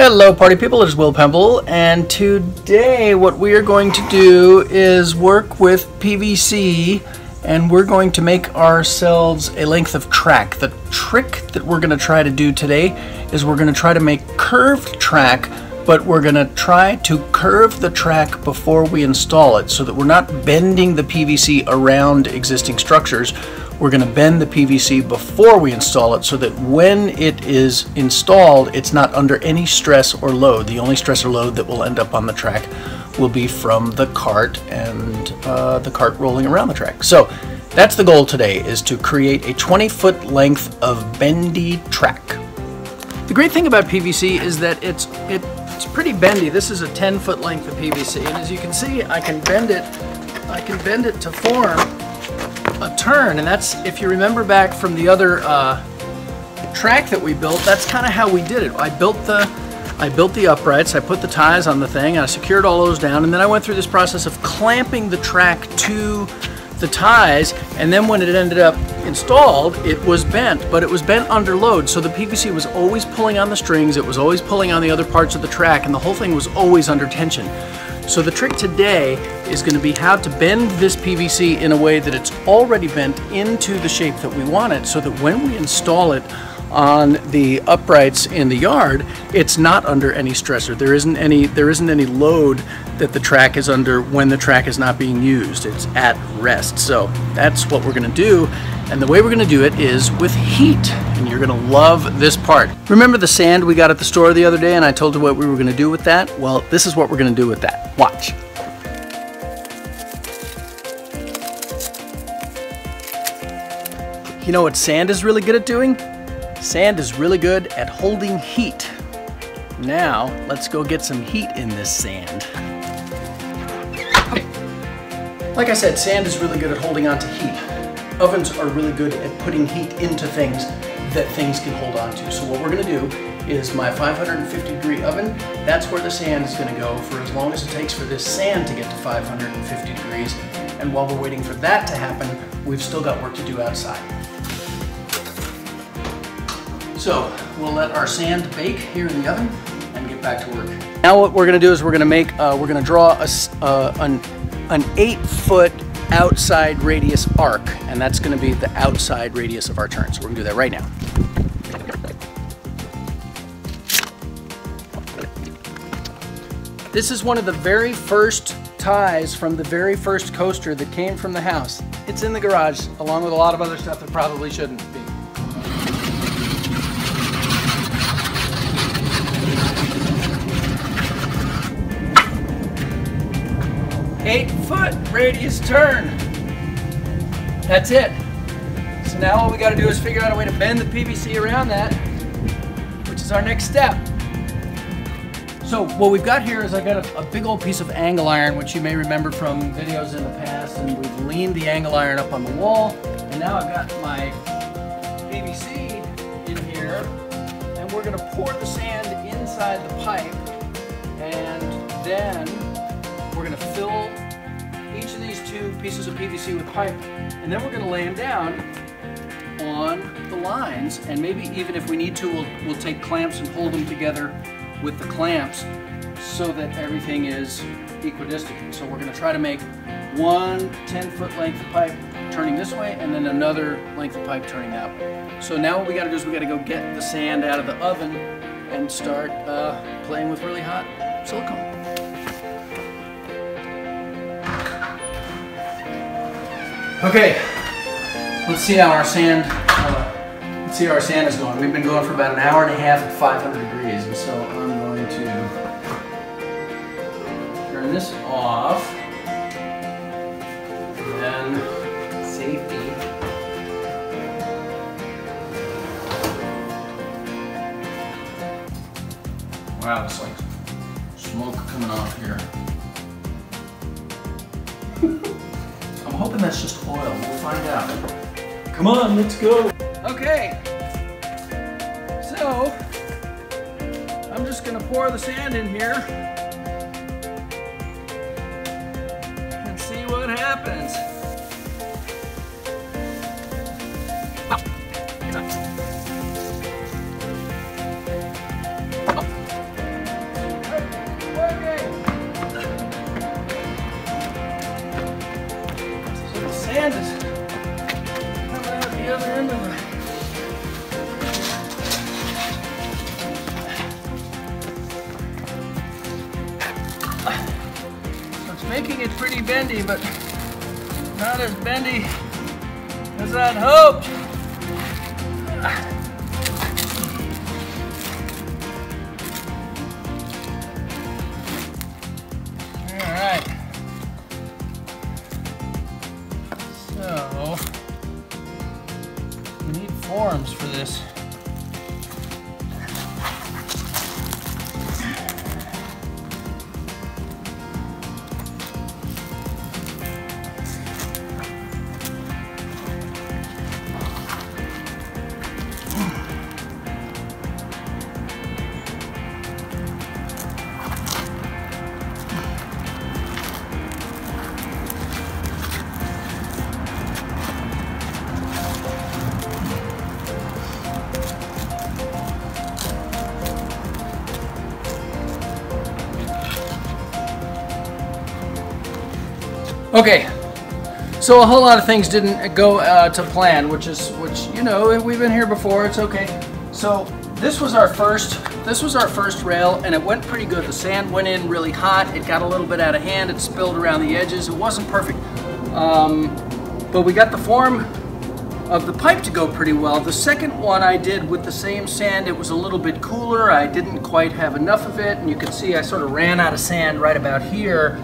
Hello party people, it is Will Pemble and today what we are going to do is work with PVC and we're going to make ourselves a length of track. The trick that we're going to try to do today is we're going to try to make curved track but we're going to try to curve the track before we install it so that we're not bending the PVC around existing structures. We're going to bend the PVC before we install it so that when it is installed, it's not under any stress or load. The only stress or load that will end up on the track will be from the cart and uh, the cart rolling around the track. So that's the goal today, is to create a 20 foot length of bendy track. The great thing about PVC is that it's it it's pretty bendy. This is a 10 foot length of PVC and as you can see I can bend it I can bend it to form a turn and that's if you remember back from the other uh, track that we built that's kind of how we did it. I built the I built the uprights, I put the ties on the thing, I secured all those down, and then I went through this process of clamping the track to the ties, and then when it ended up installed, it was bent, but it was bent under load, so the PVC was always pulling on the strings, it was always pulling on the other parts of the track, and the whole thing was always under tension. So the trick today is going to be how to bend this PVC in a way that it's already bent into the shape that we want it, so that when we install it on the uprights in the yard, it's not under any stressor. There isn't any there isn't any load that the track is under when the track is not being used. It's at rest. So that's what we're going to do. And the way we're going to do it is with heat. And you're going to love this part. Remember the sand we got at the store the other day and I told you what we were going to do with that? Well, this is what we're going to do with that. Watch. You know what sand is really good at doing? Sand is really good at holding heat. Now, let's go get some heat in this sand. Like I said, sand is really good at holding on to heat. Ovens are really good at putting heat into things that things can hold on to. So what we're gonna do is my 550 degree oven, that's where the sand is gonna go for as long as it takes for this sand to get to 550 degrees. And while we're waiting for that to happen, we've still got work to do outside. So we'll let our sand bake here in the oven and get back to work. Now what we're gonna do is we're gonna make, uh, we're gonna draw a, uh, an, an eight foot outside radius arc, and that's gonna be the outside radius of our turn. So we're gonna do that right now. This is one of the very first ties from the very first coaster that came from the house. It's in the garage, along with a lot of other stuff that probably shouldn't radius turn. That's it. So now all we gotta do is figure out a way to bend the PVC around that, which is our next step. So what we've got here is I got a, a, big old piece of angle iron, which you may remember from videos in the past, and we've leaned the angle iron up on the wall, and now I've got my PVC in here, and we're gonna pour the sand inside the pipe, and then we're gonna fill each of these two pieces of PVC with pipe, and then we're gonna lay them down on the lines, and maybe even if we need to, we'll, we'll take clamps and hold them together with the clamps so that everything is equidistant. So we're gonna try to make one 10 foot length of pipe turning this way and then another length of pipe turning that way. So now what we gotta do is we gotta go get the sand out of the oven and start uh, playing with really hot silicone. Okay, let's see how our sand, uh, let's see how our sand is going. We've been going for about an hour and a half at 500 degrees, and so I'm going to turn this off. And then safety. Wow, it's like smoke coming off here. I'm hoping that's just oil. We'll find out. Come on, let's go. Okay. So, I'm just gonna pour the sand in here and see what happens. Ah. It's making it pretty bendy, but not as bendy as I'd hoped. Need forms for this. Okay, so a whole lot of things didn't go uh, to plan, which is, which you know, we've been here before. It's okay. So this was our first, this was our first rail, and it went pretty good. The sand went in really hot. It got a little bit out of hand. It spilled around the edges. It wasn't perfect, um, but we got the form of the pipe to go pretty well. The second one I did with the same sand, it was a little bit cooler. I didn't quite have enough of it, and you can see I sort of ran out of sand right about here.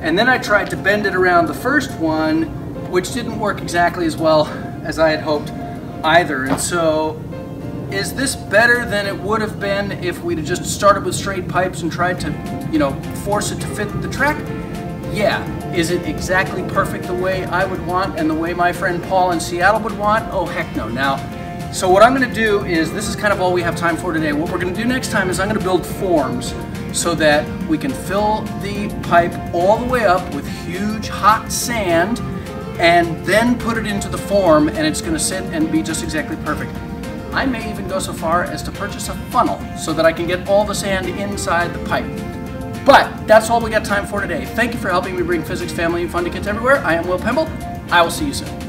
And then I tried to bend it around the first one, which didn't work exactly as well as I had hoped either. And so, is this better than it would have been if we'd have just started with straight pipes and tried to, you know, force it to fit the track? Yeah. Is it exactly perfect the way I would want and the way my friend Paul in Seattle would want? Oh, heck no. Now, so what I'm going to do is, this is kind of all we have time for today. What we're going to do next time is I'm going to build forms so that we can fill the pipe all the way up with huge hot sand and then put it into the form and it's going to sit and be just exactly perfect. I may even go so far as to purchase a funnel so that I can get all the sand inside the pipe. But that's all we got time for today. Thank you for helping me bring physics, family, and fun to kids everywhere. I am Will Pemble. I will see you soon.